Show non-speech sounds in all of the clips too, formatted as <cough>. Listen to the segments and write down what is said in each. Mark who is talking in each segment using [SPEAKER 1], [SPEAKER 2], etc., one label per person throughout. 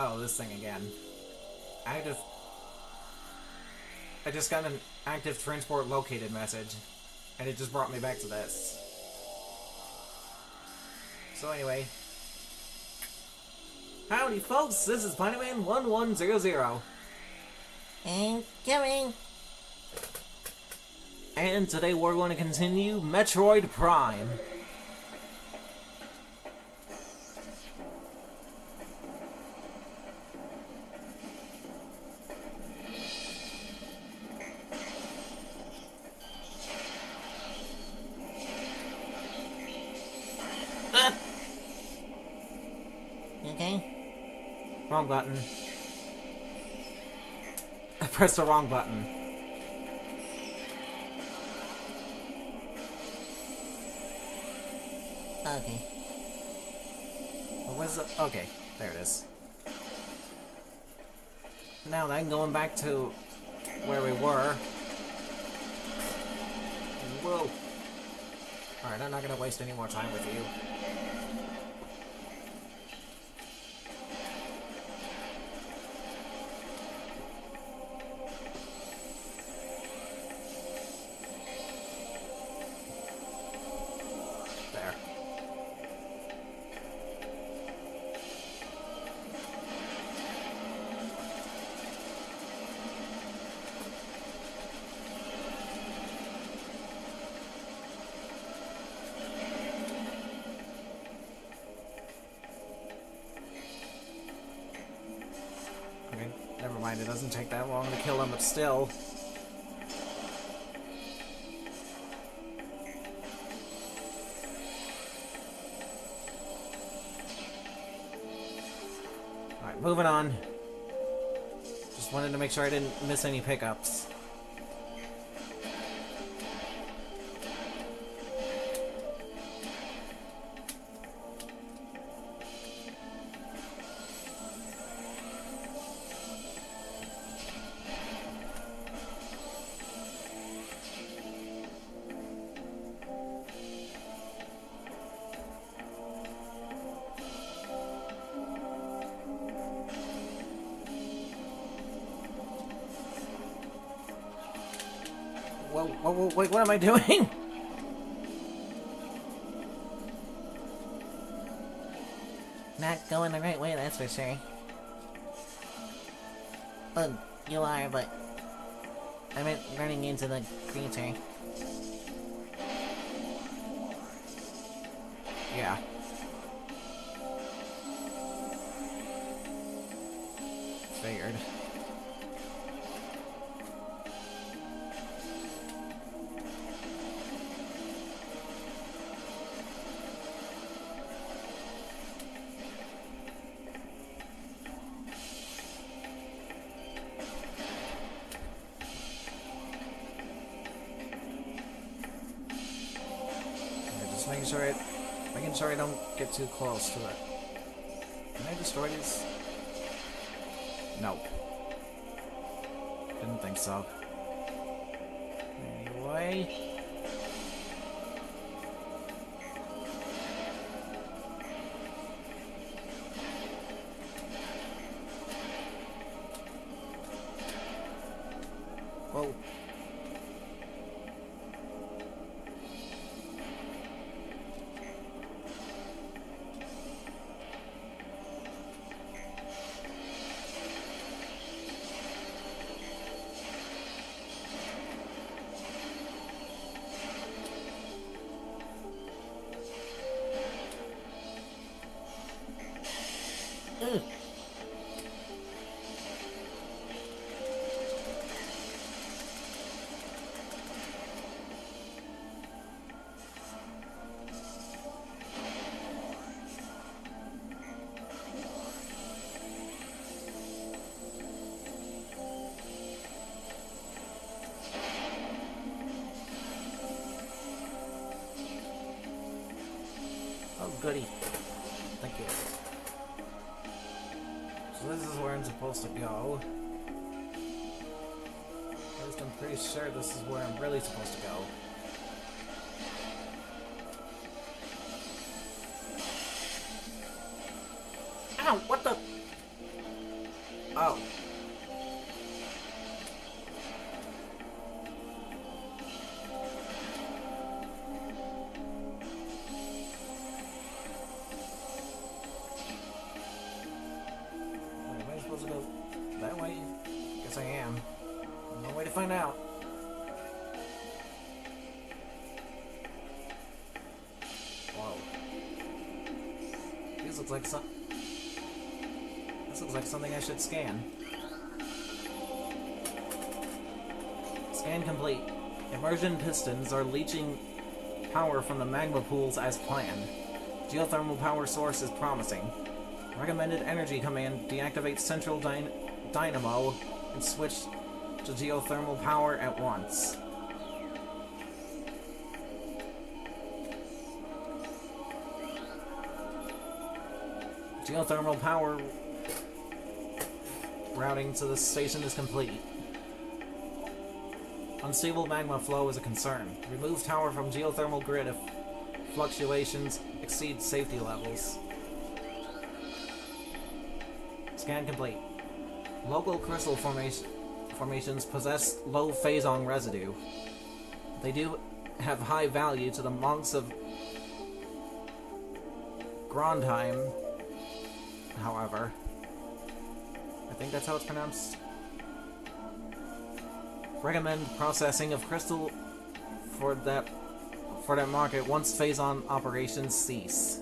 [SPEAKER 1] Oh, this thing again. Active... I just got an active transport located message, and it just brought me back to this. So anyway... Howdy folks, this is Spider-Man 1100.
[SPEAKER 2] Incoming!
[SPEAKER 1] And today we're going to continue Metroid Prime. Wrong button. I pressed the wrong button.
[SPEAKER 2] Okay.
[SPEAKER 1] What was the... Okay, there it is. Now then, going back to where we were. Whoa. Alright, I'm not gonna waste any more time with you. Alright, moving on. Just wanted to make sure I didn't miss any pickups. Wait, what am I doing? <laughs>
[SPEAKER 2] Not going the right way, that's for sure. Well, you are, but... I meant running into the creature.
[SPEAKER 1] Yeah. Figured. Just making sure I don't get too close to it. Can I destroy these? Nope. Didn't think so. Anyway. Sure this is where I'm really supposed to go. Ow, what the? Oh. Scan. Scan complete. Immersion pistons are leaching power from the magma pools as planned. Geothermal power source is promising. Recommended energy command deactivate central dyn dynamo and switch to geothermal power at once. Geothermal power routing to the station is complete. Unstable magma flow is a concern. Remove tower from geothermal grid if fluctuations exceed safety levels. Scan complete. Local crystal formation, formations possess low phazon residue. They do have high value to the monks of Grondheim, however. Think that's how it's pronounced. Recommend processing of crystal for that for that market once phazon operations cease.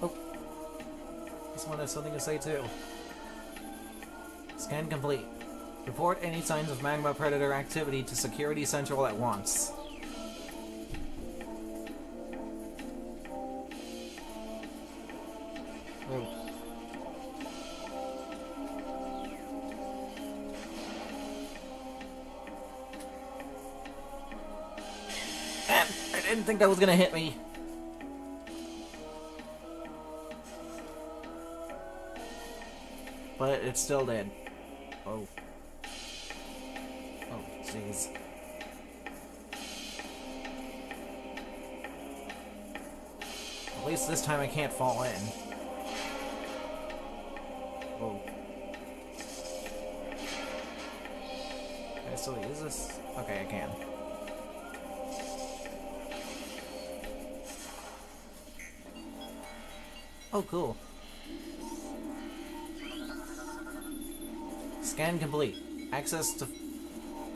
[SPEAKER 1] Oh. This one has something to say too. Scan complete. Report any signs of magma predator activity to Security Central at once. I didn't think that was gonna hit me. But it still did. Oh. Oh, jeez. At least this time I can't fall in. Whoa. Can I still use this? Okay, I can. Oh, cool. Scan complete. Access to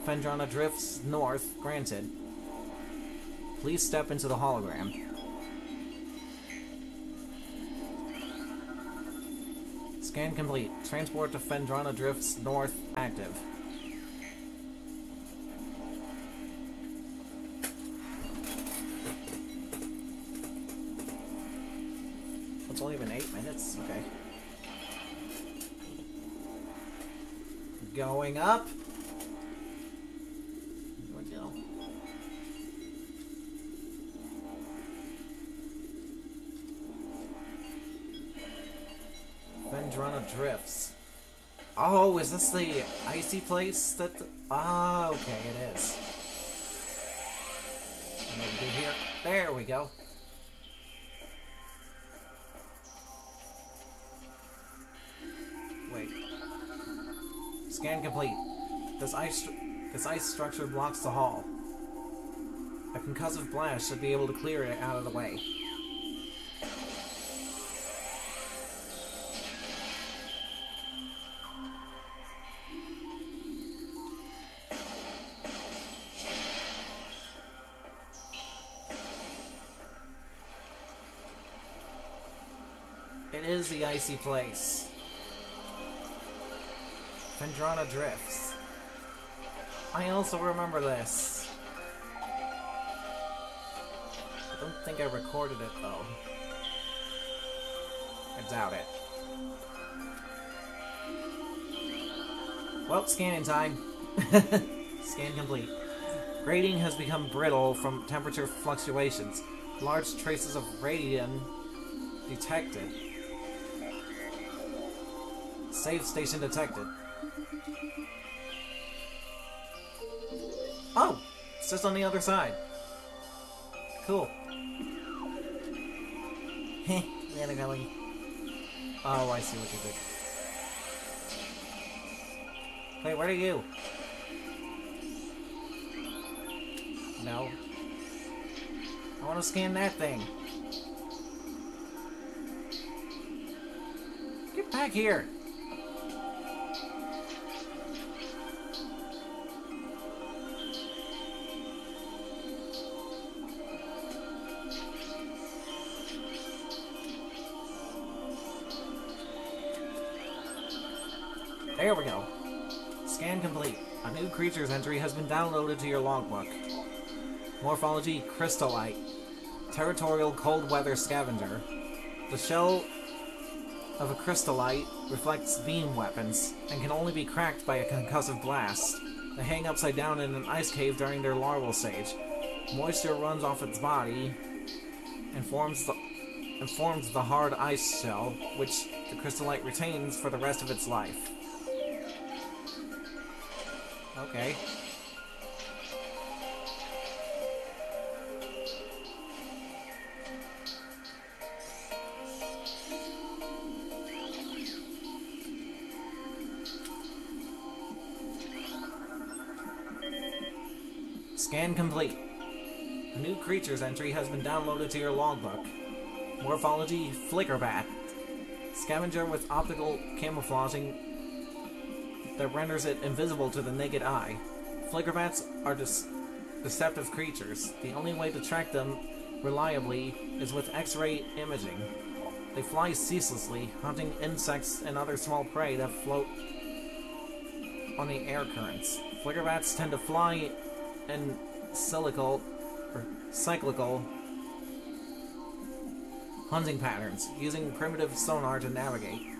[SPEAKER 1] Phendrana Drifts North granted. Please step into the hologram. Scan complete. Transport to Phendrana Drifts North active. Going up. Here we go. Phendrana Drifts. Oh, is this the icy place that... Ah, okay, it is. There we go. Scan complete. This ice, this ice structure blocks the hall. A concussive blast should be able to clear it out of the way. It is the icy place. Phendrana Drifts. I also remember this. I don't think I recorded it though. I doubt it. Well, scanning time. <laughs> Scan complete. Grading has become brittle from temperature fluctuations. Large traces of radium detected. Save station detected. Oh! It's just on the other side. Cool.
[SPEAKER 2] Heh, literally.
[SPEAKER 1] Oh, I see what you did. Wait, where are you? No. I want to scan that thing. Get back here! There we go. Scan complete. A new creature's entry has been downloaded to your logbook. Morphology Crystallite. Territorial cold weather scavenger. The shell of a crystallite reflects beam weapons and can only be cracked by a concussive blast. They hang upside down in an ice cave during their larval stage. Moisture runs off its body and forms the and forms the hard ice shell, which the crystallite retains for the rest of its life. Okay. Scan complete. A new creatures entry has been downloaded to your logbook. Morphology Flickerbat. Scavenger with optical camouflaging that renders it invisible to the naked eye. Flickerbats are dis- deceptive creatures. The only way to track them reliably is with X-ray imaging. They fly ceaselessly, hunting insects and other small prey that float on the air currents. Flickerbats tend to fly in cyclical or er, cyclical hunting patterns, using primitive sonar to navigate.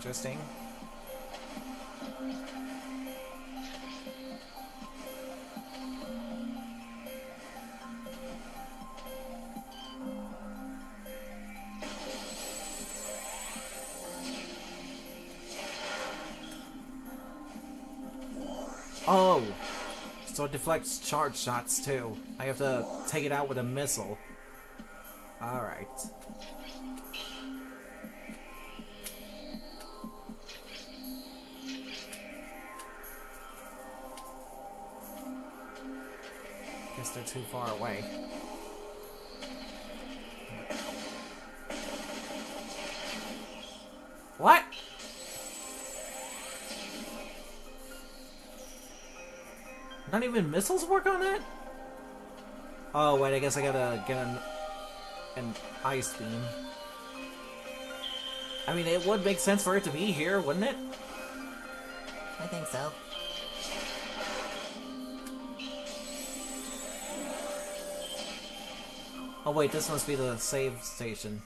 [SPEAKER 1] Interesting. Oh! So it deflects charge shots too. I have to take it out with a missile. Alright. Guess they're too far away. What? Not even missiles work on that? Oh, wait, I guess I gotta get an, an ice beam. I mean, it would make sense for it to be here, wouldn't it?
[SPEAKER 2] I think so.
[SPEAKER 1] Oh wait, this must be the save station.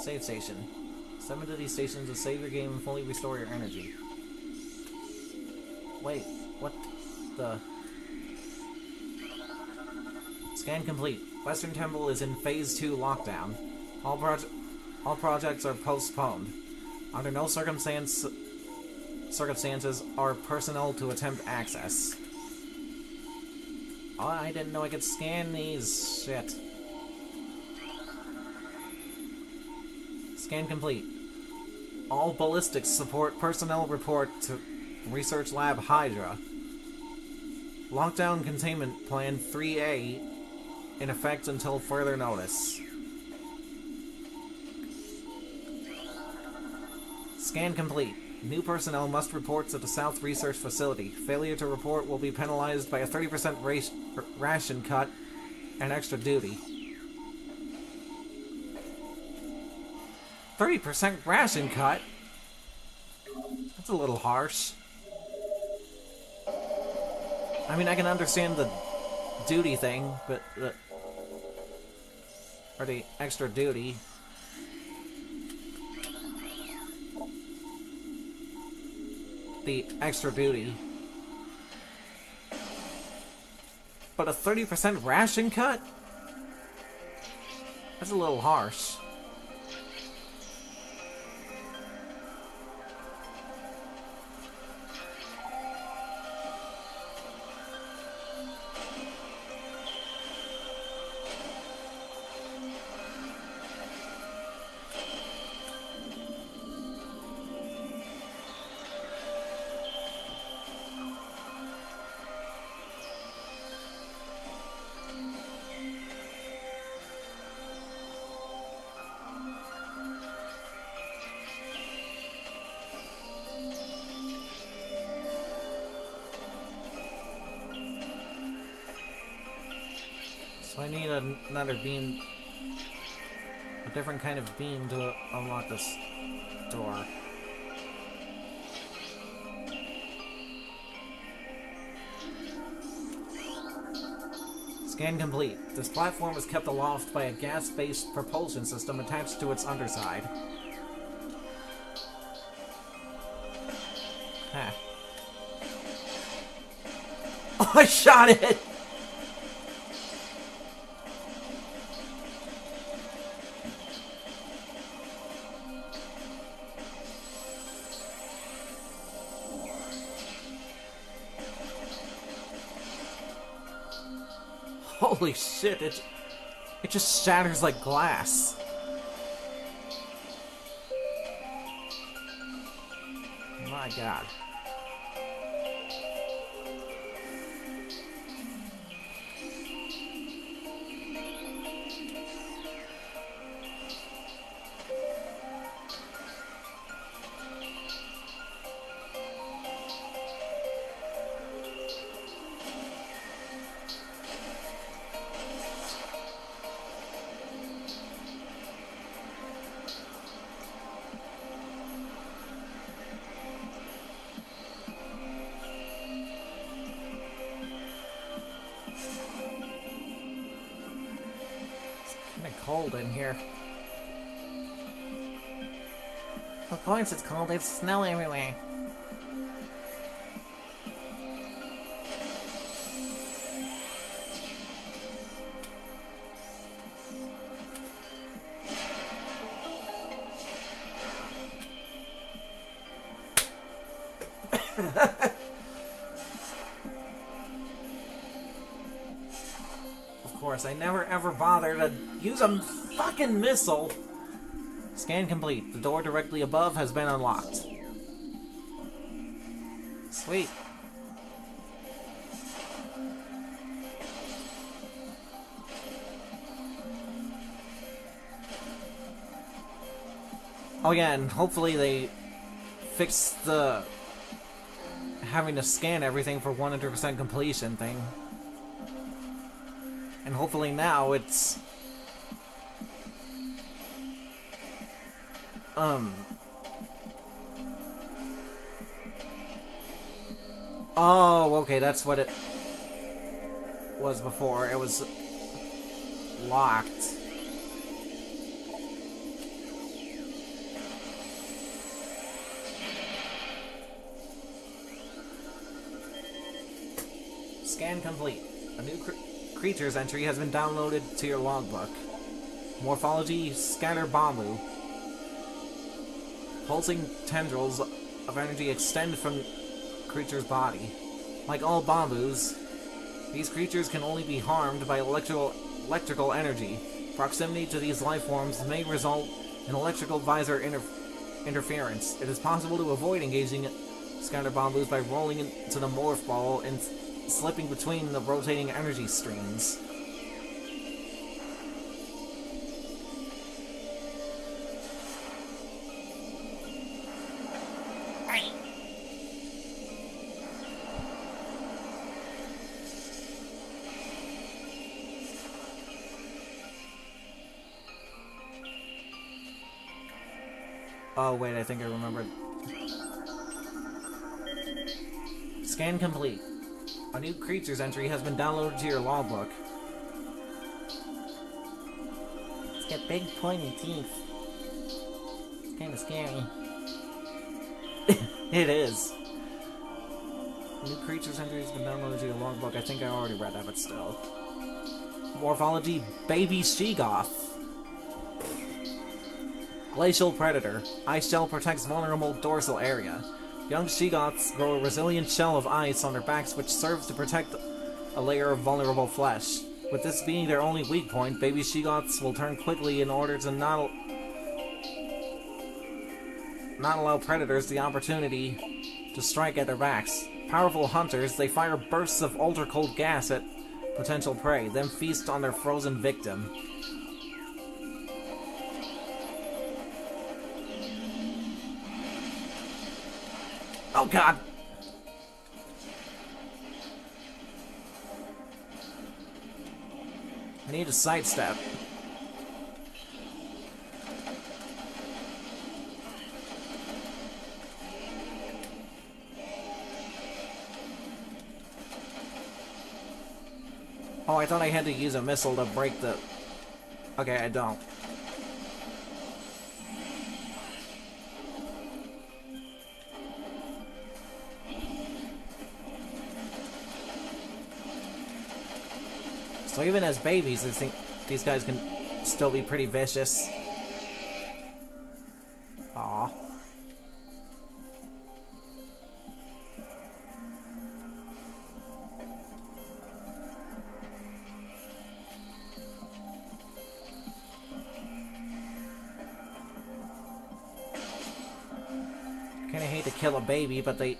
[SPEAKER 1] Save station. Summon to these stations to save your game and fully restore your energy. Wait, what the... Scan complete. Western Temple is in Phase 2 lockdown. All, proje all projects are postponed. Under no circumstance circumstances are personnel to attempt access. Oh, I didn't know I could scan these. Shit. Scan complete. All ballistics support personnel report to Research Lab Hydra. Lockdown Containment Plan 3A in effect until further notice. Scan complete. New personnel must report to the South Research Facility. Failure to report will be penalized by a 30% ration cut and extra duty. 30% ration cut? That's a little harsh. I mean, I can understand the duty thing, but the... Or the extra duty. The extra duty. but a 30% ration cut? That's a little harsh. Another beam, a different kind of beam to unlock this door. Scan complete. This platform is kept aloft by a gas-based propulsion system attached to its underside. Huh. Oh, <laughs> I shot it! Holy shit, it, it just shatters like glass. My god. Cold in here.
[SPEAKER 2] Of course it's cold, there's snow everywhere.
[SPEAKER 1] A fucking missile. Scan complete. The door directly above has been unlocked. Sweet. Oh yeah, and hopefully they fix the having to scan everything for 100% completion thing. And hopefully now it's um Oh, okay, that's what it was before. It was locked. Scan complete. A new cr creatures entry has been downloaded to your logbook. Morphology Scatter Bombu. Pulsing tendrils of energy extend from creature's body. Like all bombus, these creatures can only be harmed by electrical electrical energy. Proximity to these life forms may result in electrical visor inter interference. It is possible to avoid engaging scatter bombus by rolling into the morph ball and slipping between the rotating energy streams. Oh wait, I think I remembered. Scan complete. A new creatures entry has been downloaded to your logbook.
[SPEAKER 2] It's got big pointy teeth. It's kinda scary. <laughs>
[SPEAKER 1] It is. New creatures entries been downloaded to your logbook. I think I already read that, but still. Morphology Baby Sheegoth. Glacial Predator. Ice shell protects vulnerable dorsal area. Young Sheegoths grow a resilient shell of ice on their backs which serves to protect a layer of vulnerable flesh. With this being their only weak point, baby Sheegoths will turn quickly in order to not, not allow predators the opportunity to strike at their backs. Powerful hunters, they fire bursts of ultra-cold gas at potential prey, then feast on their frozen victim. Oh god! I need a sidestep. Oh, I thought I had to use a missile to break the... Okay, I don't. So even as babies, I think these guys can still be pretty vicious. Aw. Kinda hate to kill a baby, but they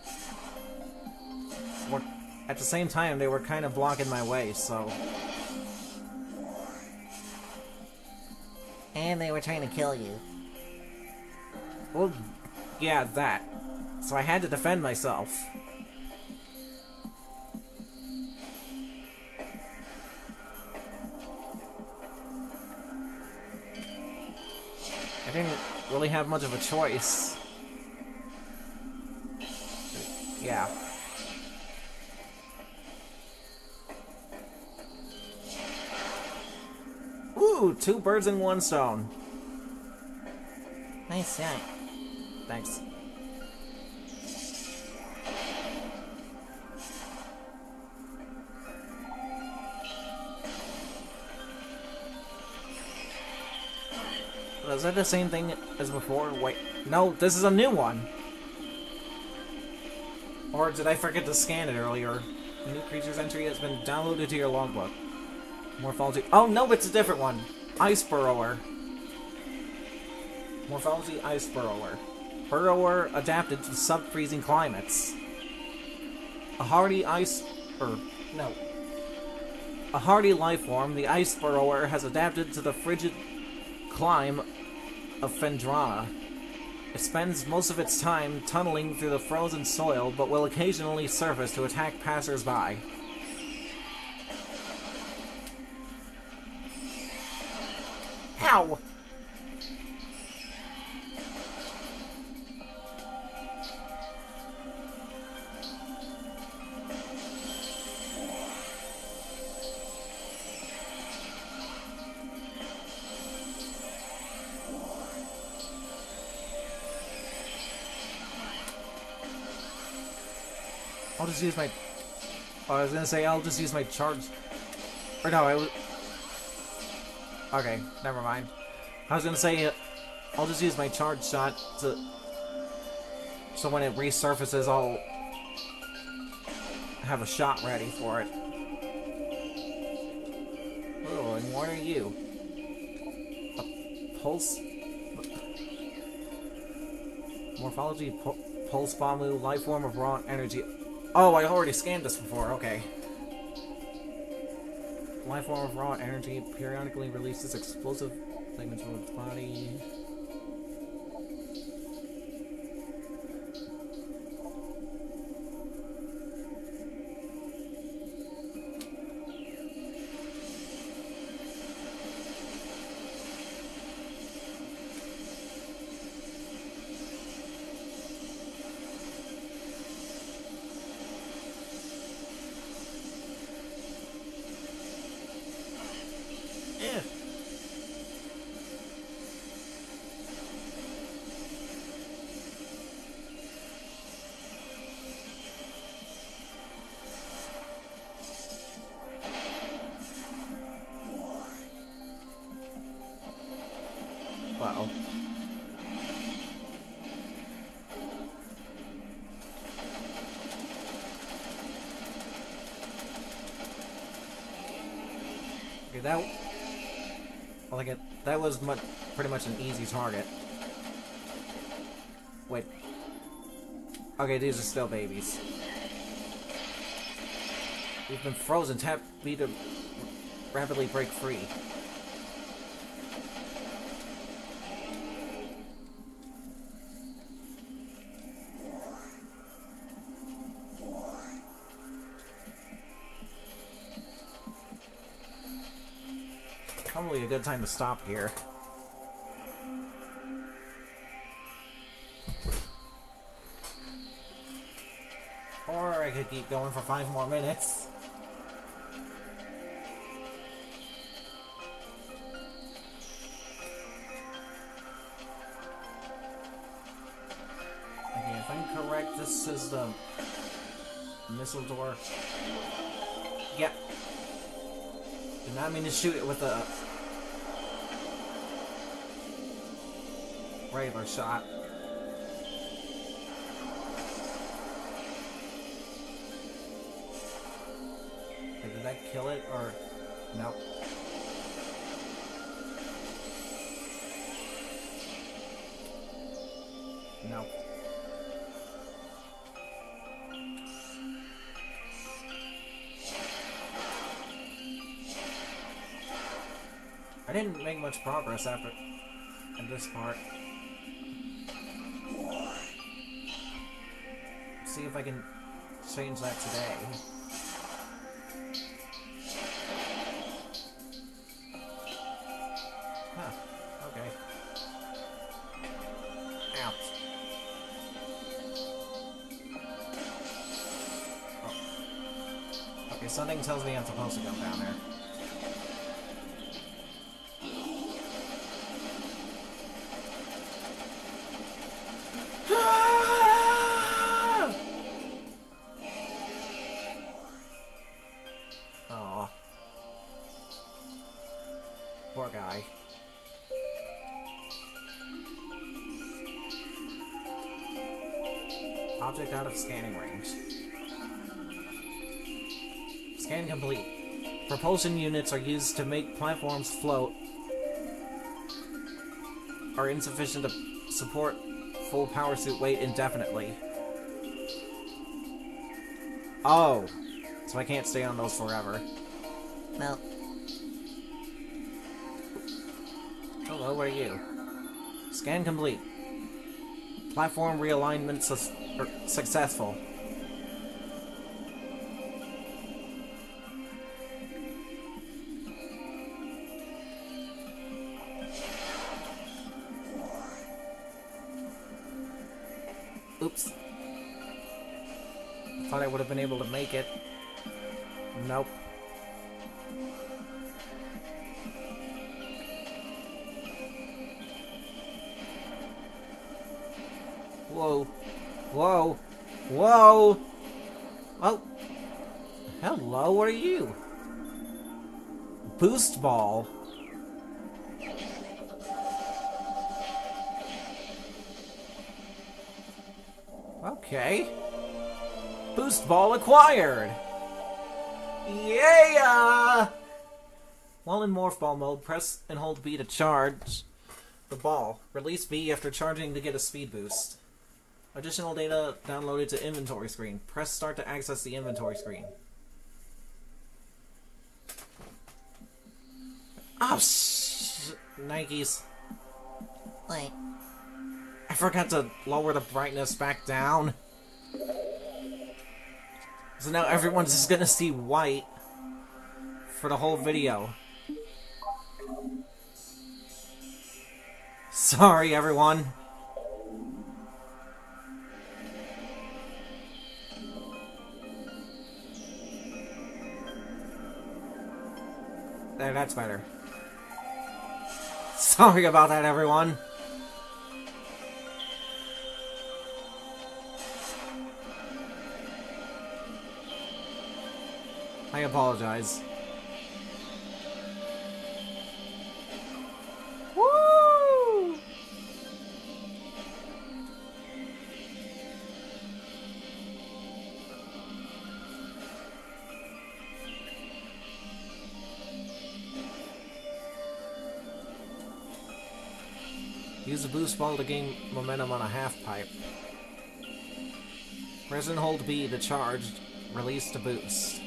[SPEAKER 1] at the same time they were kind of blocking my way, so
[SPEAKER 2] They were trying to kill you.
[SPEAKER 1] Well, yeah, that. So I had to defend myself. I didn't really have much of a choice. Yeah. Two birds in one stone.
[SPEAKER 2] Nice shot.
[SPEAKER 1] Thanks. Was that the same thing as before? Wait, no, this is a new one. Or did I forget to scan it earlier? New creature's entry has been downloaded to your logbook. Morphology. Oh no, it's a different one. Ice burrower. Morphology ice burrower. Burrower adapted to sub-freezing climates. A hardy ice... er, no. A hardy life form, the ice burrower has adapted to the frigid climb of Phendrana. It spends most of its time tunneling through the frozen soil, but will occasionally surface to attack passers-by. Ow! I'll just use my... Oh, I was gonna say I'll just use my charge... Or no, I was... Okay, never mind. I was gonna say, uh, I'll just use my charge shot to... So when it resurfaces, I'll... have a shot ready for it. Oh, and what are you? A pulse... Morphology, pu pulse bomb, life form of raw energy. Oh, I already scanned this before, okay. Life form of raw energy periodically releases explosive segments from its body. That... Well, like, it, that was much, pretty much an easy target. Wait. Okay, these are still babies. We've been frozen. Tap B to rapidly break free. Good time to stop here. Or I could keep going for five more minutes. Okay, if I'm correct, this is the missile door. Yep. Did not mean to shoot it with a regular shot. Did that kill it or nope? Nope. I didn't make much progress after in this part. See if I can change that today. Huh. Okay. Ouch. Oh. Okay, something tells me I'm supposed to go down there. Propulsion units are used to make platforms float. Are insufficient to support full power suit weight indefinitely. Oh. So I can't stay on those forever.
[SPEAKER 2] Well,
[SPEAKER 1] Hello, where are you? Scan complete. Platform realignment sus er, successful. Would have been able to make it. Nope. Whoa. Whoa. Whoa. Oh. Hello, what are you? Boost ball. Okay. Boost ball acquired. Yeah! While in morph ball mode, press and hold B to charge the ball. Release B after charging to get a speed boost. Additional data downloaded to inventory screen. Press start to access the inventory screen. Oh, sh- Nikes.
[SPEAKER 2] wait.
[SPEAKER 1] I forgot to lower the brightness back down. So now everyone's just gonna see white for the whole video. Sorry, everyone. There, that's better. Sorry about that, everyone. I apologize. Use a boost ball to gain momentum on a half pipe. Press and hold B to charge, release to boost.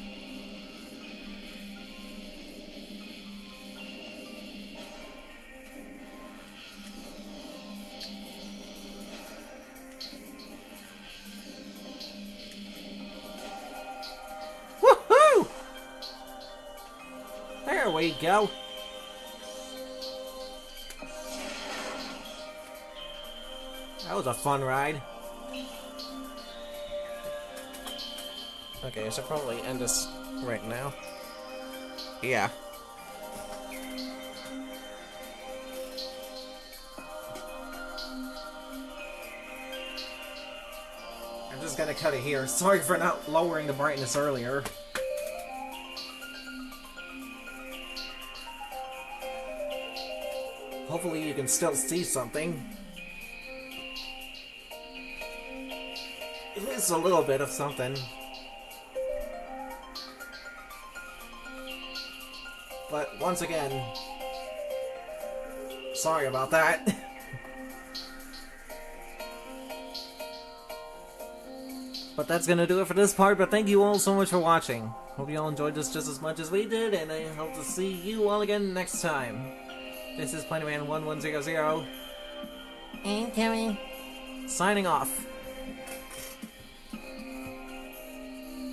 [SPEAKER 1] Go. That was a fun ride. Okay, I should probably end this right now. Yeah. I'm just gonna cut it here. Sorry for not lowering the brightness earlier. Hopefully you can still see something. It is a little bit of something. But once again, sorry about that. <laughs> but that's gonna do it for this part, but thank you all so much for watching. Hope you all enjoyed this just as much as we did, and I hope to see you all again next time. This is Planetman1100,
[SPEAKER 2] And Kevin.
[SPEAKER 1] signing off.